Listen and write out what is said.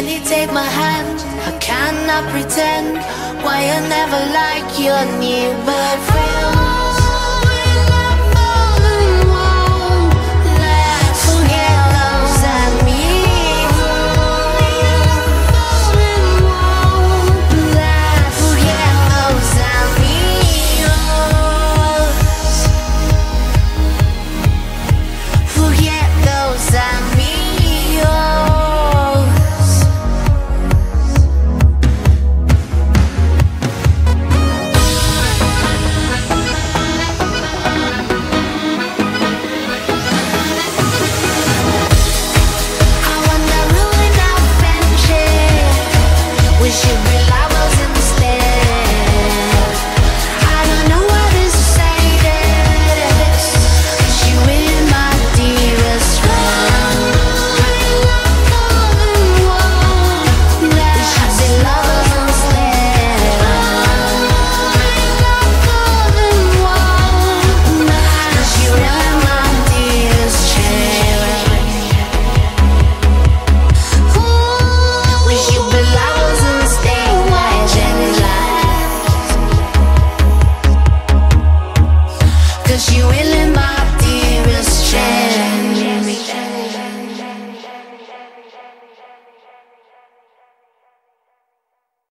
Gently take my hand. I cannot pretend why I never like your new friend. Cause you